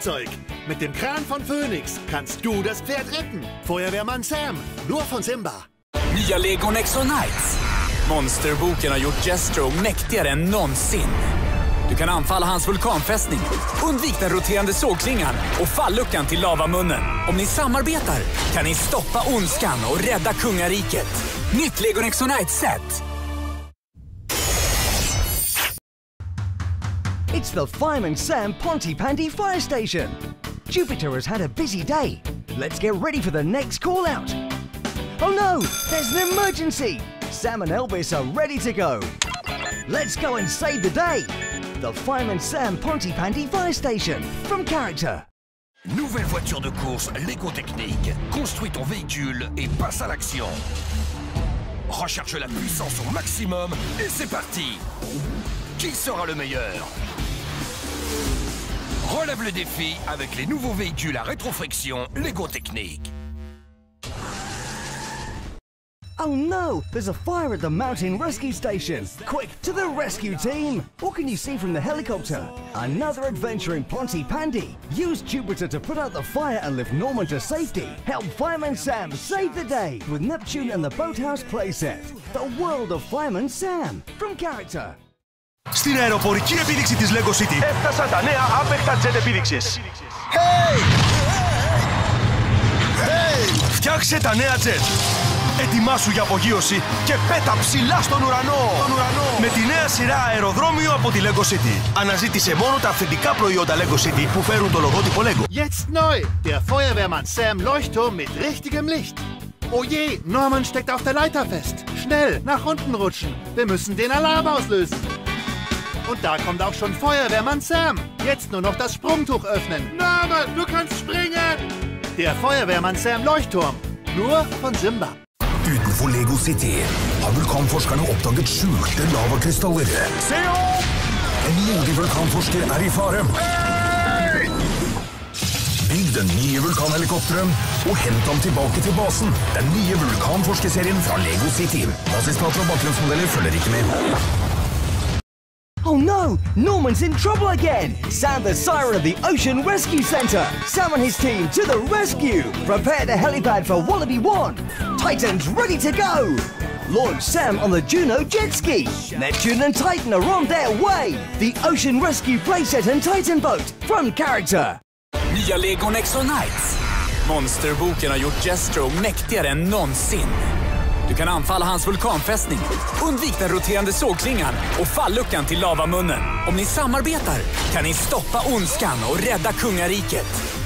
Fahrzeug. Mit dem Kran von Phoenix kannst du das Pferd retten. Feuerwehrmann Sam, nur von Simba. Nya Lego Nexo Knights. Monsterboken har gjort Jestro mäktigare än någonsin. Du kan anfalla hans vulkanfästning, undvik den roterande sågklingan och falluckan till lavamunnen. Om ni samarbetar kan ni stoppa ondskan och rädda kungariket. Nytt Lego Nexo Knights-set. It's the Fireman Sam Pontypandy Fire Station. Jupiter has had a busy day. Let's get ready for the next call out. Oh no, there's an emergency. Sam and Elvis are ready to go. Let's go and save the day. The Fireman Sam Pontypandy Fire Station from Character. Nouvelle voiture de course Lego Technique. Construis ton véhicule et passe à l'action. Recherche la puissance au maximum et c'est parti Qui sera le meilleur Relève le défi avec les nouveaux véhicules à Lego Technique. Oh no, there's a fire at the mountain rescue station. Quick, to the rescue team! What can you see from the helicopter? Another adventure in Pontypandy. Use Jupiter to put out the fire and lift Norman to safety. Help Fireman Sam save the day with Neptune and the Boathouse playset. The world of Fireman Sam from Character. Στην αεροπορική επίδειξη της Lego City Έφτασαν τα νέα άπεχτα jet επίδειξης. φτιάξε τα νέα jet. Ετοιμάσου για απογείωση και πέτα ψηλά στον ουρανό. Με τη νέα σειρά αεροδρόμιο από τη Lego City. Αναζήτησε μόνο τα αυθεντικά προϊόντα Lego City που φέρουν το λογότυπο Lego. Jetzt neu, der Feuerwehrmann Sam Leuchtturm mit richtigem Licht. Oh je, Norman steckt auf der Leiter fest. Schnell, nach unten rutschen. Wir müssen den Alarm auslösen. Und da kommt auch schon Feuerwehrmann Sam. Jetzt nur noch das Sprungtuch öffnen. Norman, du kannst springen! Der Feuerwehrmann Sam Leuchtturm. Nur von Simba. Utenfor Lego City har vulkanforskerne oppdaget skjulte lavakrystaller. Se opp! En modig vulkanforsker er i fare. Bygg den nye vulkanhelikopteren og hent ham tilbake til basen. Den nye vulkanforskerserien fra Lego City. Basisdata og bakgrunnsmodeller følger ikke med. Oh no, Norman's in trouble again. Sound the siren of the Ocean Rescue Center. Sam and his team to the rescue. Prepare the helipad for Wallaby 1. Titan's ready to go. Launch Sam on the Juno jet ski. Neptune and Titan are on their way. The Ocean Rescue playset and Titan boat from Character. Nya Lego Nexo Knights. Monsterboken har gjort Jestro mäktigare än någonsin. Du kan anfalla hans vulkanfästning, undvik den roterande sågklingan och falluckan till lavamunnen. Om ni samarbetar kan ni stoppa ondskan och rädda kungariket.